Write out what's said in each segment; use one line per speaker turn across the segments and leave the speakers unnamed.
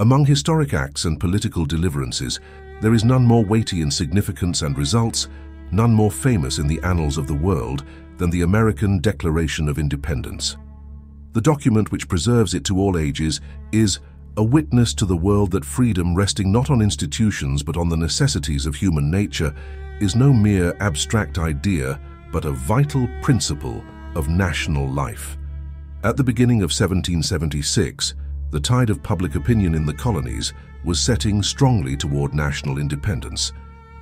Among historic acts and political deliverances, there is none more weighty in significance and results, none more famous in the annals of the world than the American Declaration of Independence. The document which preserves it to all ages is a witness to the world that freedom resting not on institutions but on the necessities of human nature is no mere abstract idea but a vital principle of national life. At the beginning of 1776, the tide of public opinion in the colonies was setting strongly toward national independence.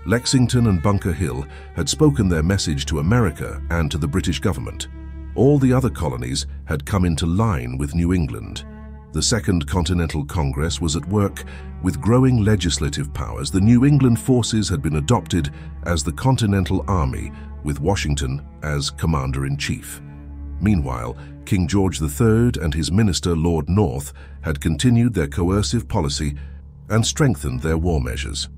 Lexington and Bunker Hill had spoken their message to America and to the British government. All the other colonies had come into line with New England. The Second Continental Congress was at work. With growing legislative powers, the New England forces had been adopted as the Continental Army, with Washington as Commander-in-Chief. Meanwhile, King George III and his minister Lord North had continued their coercive policy and strengthened their war measures.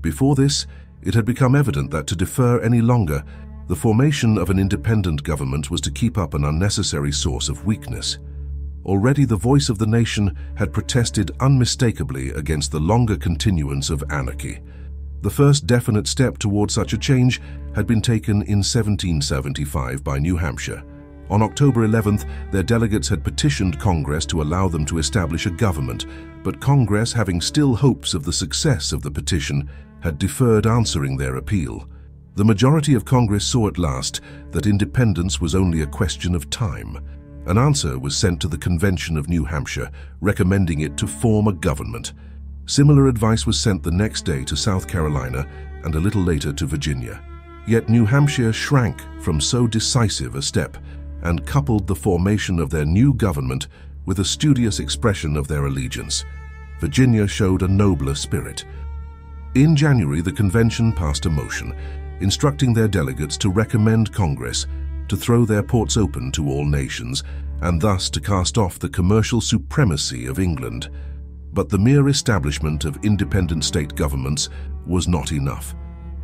Before this, it had become evident that to defer any longer, the formation of an independent government was to keep up an unnecessary source of weakness. Already the voice of the nation had protested unmistakably against the longer continuance of anarchy. The first definite step toward such a change had been taken in 1775 by New Hampshire. On October 11th, their delegates had petitioned Congress to allow them to establish a government, but Congress, having still hopes of the success of the petition, had deferred answering their appeal. The majority of Congress saw at last that independence was only a question of time. An answer was sent to the Convention of New Hampshire, recommending it to form a government. Similar advice was sent the next day to South Carolina and a little later to Virginia. Yet New Hampshire shrank from so decisive a step and coupled the formation of their new government with a studious expression of their allegiance. Virginia showed a nobler spirit. In January, the convention passed a motion instructing their delegates to recommend Congress to throw their ports open to all nations, and thus to cast off the commercial supremacy of England. But the mere establishment of independent state governments was not enough.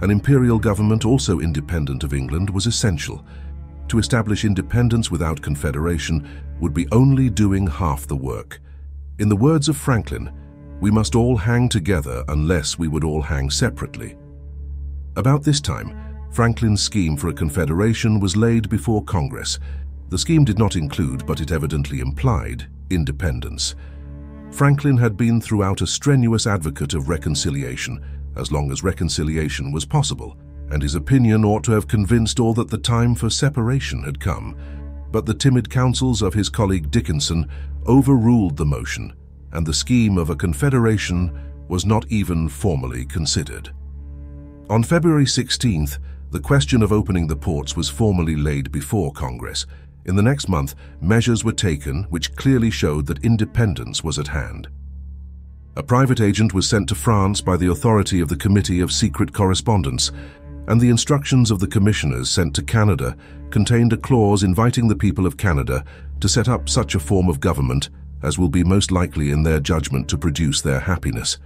An imperial government also independent of England was essential. To establish independence without confederation would be only doing half the work. In the words of Franklin, we must all hang together unless we would all hang separately. About this time, Franklin's scheme for a confederation was laid before Congress. The scheme did not include, but it evidently implied, independence. Franklin had been throughout a strenuous advocate of reconciliation, as long as reconciliation was possible, and his opinion ought to have convinced all that the time for separation had come. But the timid counsels of his colleague Dickinson overruled the motion, and the scheme of a confederation was not even formally considered. On February 16th, the question of opening the ports was formally laid before Congress. In the next month, measures were taken which clearly showed that independence was at hand. A private agent was sent to France by the authority of the Committee of Secret Correspondence, and the instructions of the commissioners sent to Canada contained a clause inviting the people of Canada to set up such a form of government as will be most likely in their judgment to produce their happiness.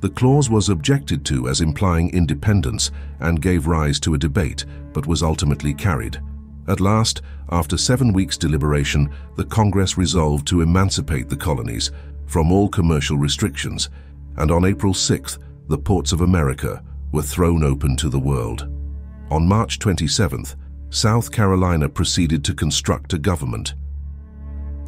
The clause was objected to as implying independence and gave rise to a debate, but was ultimately carried. At last, after seven weeks' deliberation, the Congress resolved to emancipate the colonies from all commercial restrictions, and on April 6th, the ports of America were thrown open to the world. On March 27th, South Carolina proceeded to construct a government.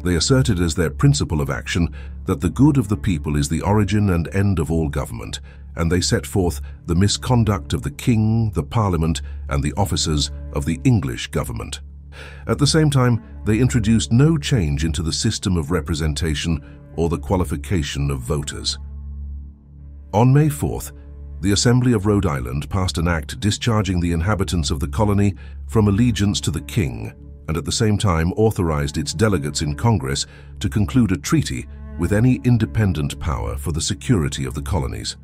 They asserted as their principle of action that the good of the people is the origin and end of all government, and they set forth the misconduct of the king, the parliament, and the officers of the English government. At the same time, they introduced no change into the system of representation or the qualification of voters. On May 4th, the Assembly of Rhode Island passed an act discharging the inhabitants of the colony from allegiance to the king and at the same time authorized its delegates in Congress to conclude a treaty with any independent power for the security of the colonies.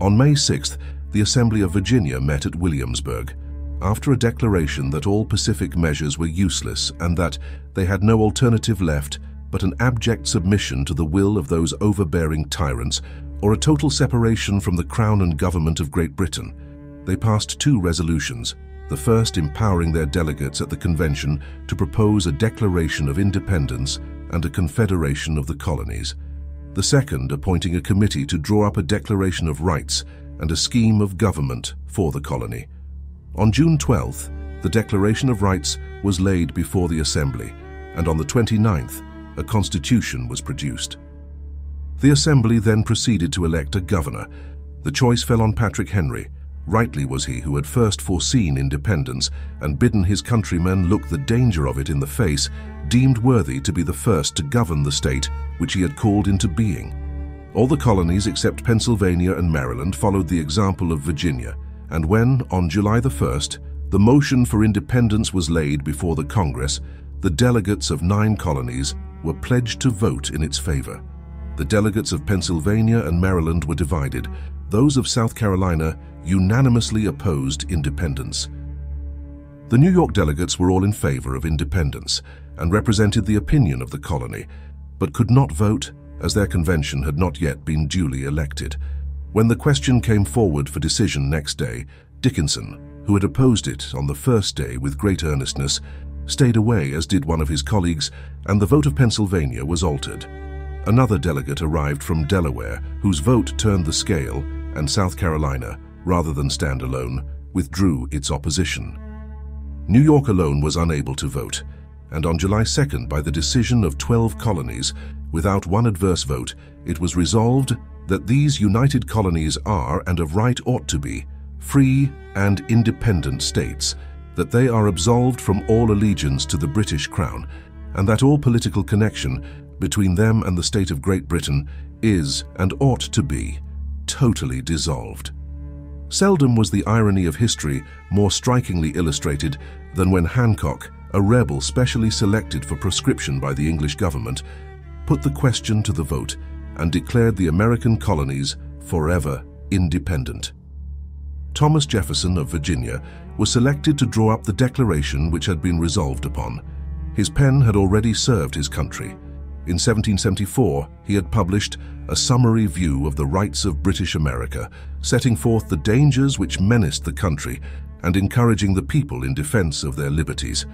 On May 6th, the Assembly of Virginia met at Williamsburg, after a declaration that all Pacific measures were useless and that they had no alternative left but an abject submission to the will of those overbearing tyrants or a total separation from the Crown and government of Great Britain. They passed two resolutions, the first empowering their delegates at the convention to propose a declaration of independence and a confederation of the colonies. the second appointing a committee to draw up a declaration of rights and a scheme of government for the colony. On June 12th, the Declaration of Rights was laid before the Assembly, and on the 29th, a constitution was produced. The Assembly then proceeded to elect a governor. The choice fell on Patrick Henry. Rightly was he who had first foreseen independence and bidden his countrymen look the danger of it in the face, deemed worthy to be the first to govern the state which he had called into being. All the colonies except Pennsylvania and Maryland followed the example of Virginia, and when, on July the 1st, the motion for independence was laid before the Congress, the delegates of nine colonies were pledged to vote in its favor. The delegates of Pennsylvania and Maryland were divided. Those of South Carolina unanimously opposed independence. The New York delegates were all in favor of independence and represented the opinion of the colony, but could not vote as their convention had not yet been duly elected. When the question came forward for decision next day, Dickinson, who had opposed it on the first day with great earnestness, stayed away as did one of his colleagues, and the vote of Pennsylvania was altered. Another delegate arrived from Delaware, whose vote turned the scale, and South Carolina, rather than stand alone, withdrew its opposition. New York alone was unable to vote, and on July 2nd, by the decision of 12 colonies, without one adverse vote, it was resolved that these united colonies are, and of right ought to be, free and independent states, that they are absolved from all allegiance to the British Crown, and that all political connection between them and the state of Great Britain is, and ought to be, totally dissolved. Seldom was the irony of history more strikingly illustrated than when Hancock, a rebel specially selected for proscription by the English government, put the question to the vote and declared the American colonies forever independent. Thomas Jefferson of Virginia was selected to draw up the declaration which had been resolved upon. His pen had already served his country. In 1774, he had published a summary view of the rights of British America, setting forth the dangers which menaced the country and encouraging the people in defense of their liberties.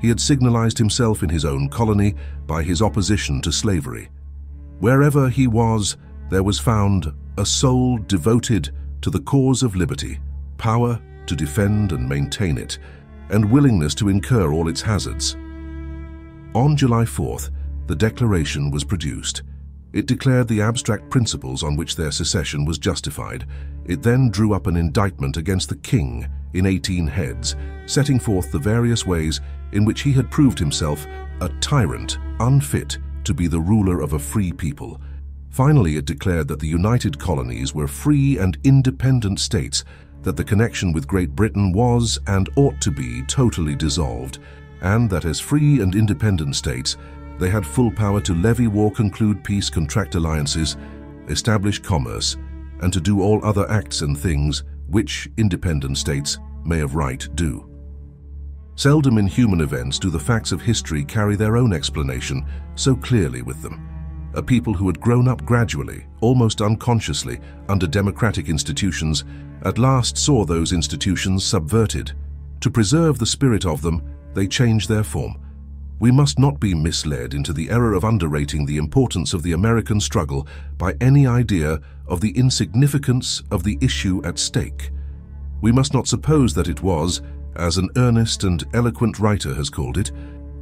He had signalized himself in his own colony by his opposition to slavery. Wherever he was, there was found a soul devoted to the cause of liberty, power to defend and maintain it, and willingness to incur all its hazards. On July 4th, the Declaration was produced. It declared the abstract principles on which their secession was justified. It then drew up an indictment against the king in 18 heads, setting forth the various ways in which he had proved himself a tyrant unfit to be the ruler of a free people. Finally, it declared that the United Colonies were free and independent states, that the connection with Great Britain was and ought to be totally dissolved, and that as free and independent states, they had full power to levy war, conclude peace, contract alliances, establish commerce, and to do all other acts and things which independent states may of right do. Seldom in human events do the facts of history carry their own explanation so clearly with them. A people who had grown up gradually, almost unconsciously, under democratic institutions, at last saw those institutions subverted. To preserve the spirit of them, they changed their form. We must not be misled into the error of underrating the importance of the American struggle by any idea of the insignificance of the issue at stake. We must not suppose that it was, as an earnest and eloquent writer has called it,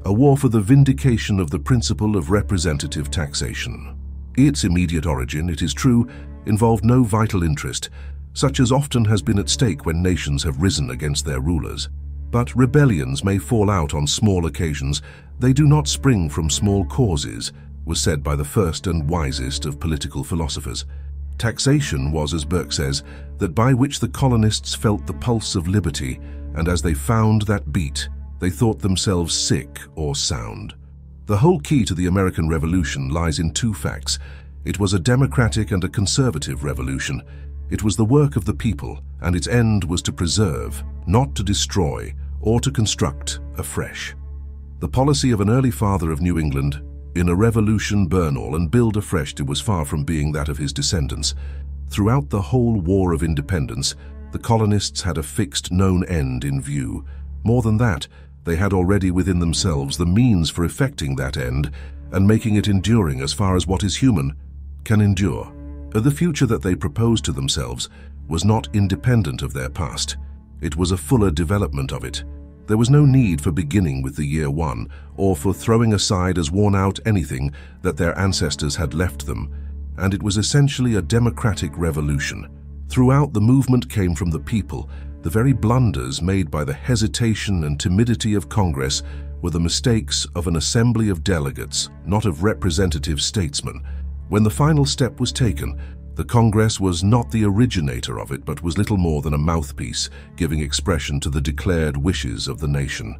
a war for the vindication of the principle of representative taxation. Its immediate origin, it is true, involved no vital interest, such as often has been at stake when nations have risen against their rulers. But rebellions may fall out on small occasions. They do not spring from small causes, was said by the first and wisest of political philosophers. Taxation was, as Burke says, that by which the colonists felt the pulse of liberty, and as they found that beat, they thought themselves sick or sound. The whole key to the American Revolution lies in two facts. It was a democratic and a conservative revolution. It was the work of the people, and its end was to preserve, not to destroy, or to construct afresh. The policy of an early father of New England, in a revolution burn all and build afresh was far from being that of his descendants. Throughout the whole War of Independence, the colonists had a fixed known end in view. More than that, they had already within themselves the means for effecting that end and making it enduring as far as what is human, can endure. The future that they proposed to themselves was not independent of their past. It was a fuller development of it. There was no need for beginning with the year one, or for throwing aside as worn out anything that their ancestors had left them, and it was essentially a democratic revolution. Throughout, the movement came from the people. The very blunders made by the hesitation and timidity of Congress were the mistakes of an assembly of delegates, not of representative statesmen. When the final step was taken, the Congress was not the originator of it, but was little more than a mouthpiece, giving expression to the declared wishes of the nation.